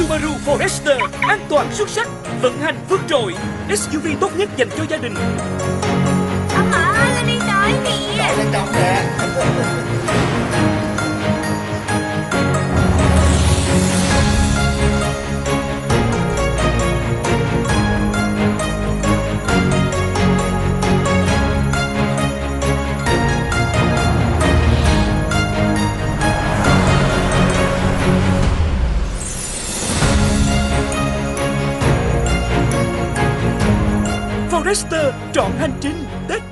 Subaru Forester an toàn xuất sắc, vận hành vượt trội, SUV tốt nhất dành cho gia đình. Forester trọn hành trình Tết